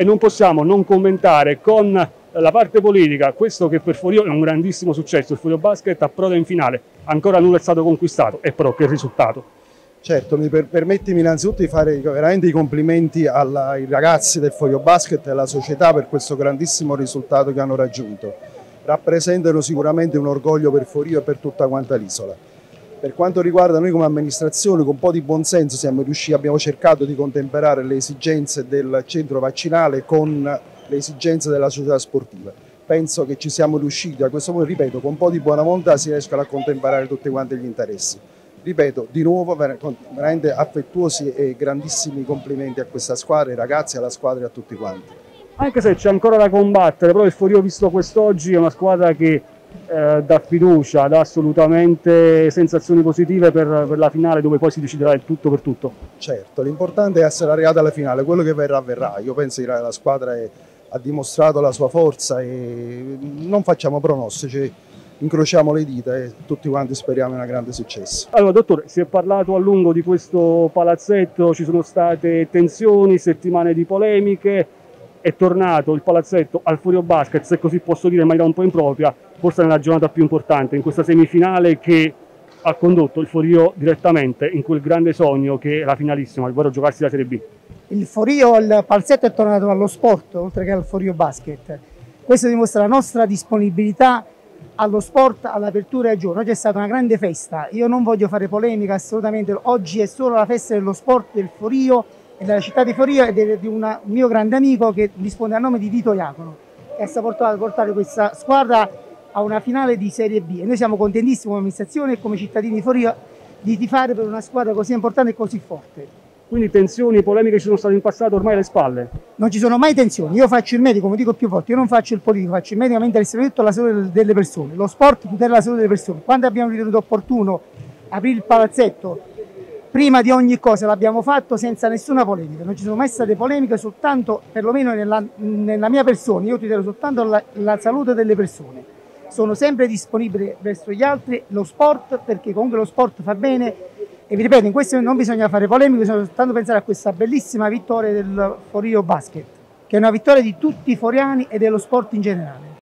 e non possiamo non commentare con la parte politica questo che per Forio è un grandissimo successo, il Forio Basket approda in finale, ancora nulla è stato conquistato, e però che risultato. Certo, mi per, permettimi innanzitutto di fare veramente i complimenti alla, ai ragazzi del Foglio Basket e alla società per questo grandissimo risultato che hanno raggiunto. Rappresentano sicuramente un orgoglio per Forio e per tutta quanta l'isola. Per quanto riguarda noi come amministrazione, con un po' di buonsenso siamo riusciti, abbiamo cercato di contemperare le esigenze del centro vaccinale con le esigenze della società sportiva. Penso che ci siamo riusciti, a questo punto ripeto, con un po' di buona volontà si riescono a contemperare tutti quanti gli interessi ripeto di nuovo veramente affettuosi e grandissimi complimenti a questa squadra, ai ragazzi, alla squadra e a tutti quanti. Anche se c'è ancora da combattere, però il Forio visto quest'oggi è una squadra che eh, dà fiducia, dà assolutamente sensazioni positive per, per, la finale dove poi si deciderà il tutto per tutto. Certo, l'importante è essere arrivati alla finale, quello che verrà verrà, io penso che la squadra è, ha dimostrato la sua forza e non facciamo pronostici incrociamo le dita e tutti quanti speriamo in un grande successo. Allora dottore, si è parlato a lungo di questo palazzetto, ci sono state tensioni, settimane di polemiche, è tornato il palazzetto al Furio Basket, se così posso dire in maniera un po' impropria, forse nella giornata più importante, in questa semifinale che ha condotto il Forio direttamente in quel grande sogno che è la finalissima, ovvero giocarsi la Serie B. Il Forio, il palazzetto è tornato allo sport, oltre che al Forio Basket. Questo dimostra la nostra disponibilità allo sport, all'apertura e al giorno. Oggi è stata una grande festa, io non voglio fare polemica assolutamente, oggi è solo la festa dello sport del Forio e della città di Forio e di un mio grande amico che risponde a nome di Vito Iacono, che ha saputo portare questa squadra a una finale di Serie B e noi siamo contentissimi come amministrazione e come cittadini di Forio di tifare per una squadra così importante e così forte. Quindi tensioni, polemiche ci sono state in passato ormai alle spalle? Non ci sono mai tensioni, io faccio il medico, come dico più volte, io non faccio il politico, faccio il medico che interessa tutto la salute delle persone. Lo sport tutela la salute delle persone. Quando abbiamo ritenuto opportuno aprire il palazzetto, prima di ogni cosa l'abbiamo fatto senza nessuna polemica, non ci sono mai state polemiche, soltanto, perlomeno nella, nella mia persona, io tutelo soltanto la, la salute delle persone. Sono sempre disponibile verso gli altri, lo sport, perché comunque lo sport fa bene e vi ripeto, in questo non bisogna fare polemiche, bisogna soltanto pensare a questa bellissima vittoria del Forio Basket, che è una vittoria di tutti i foriani e dello sport in generale.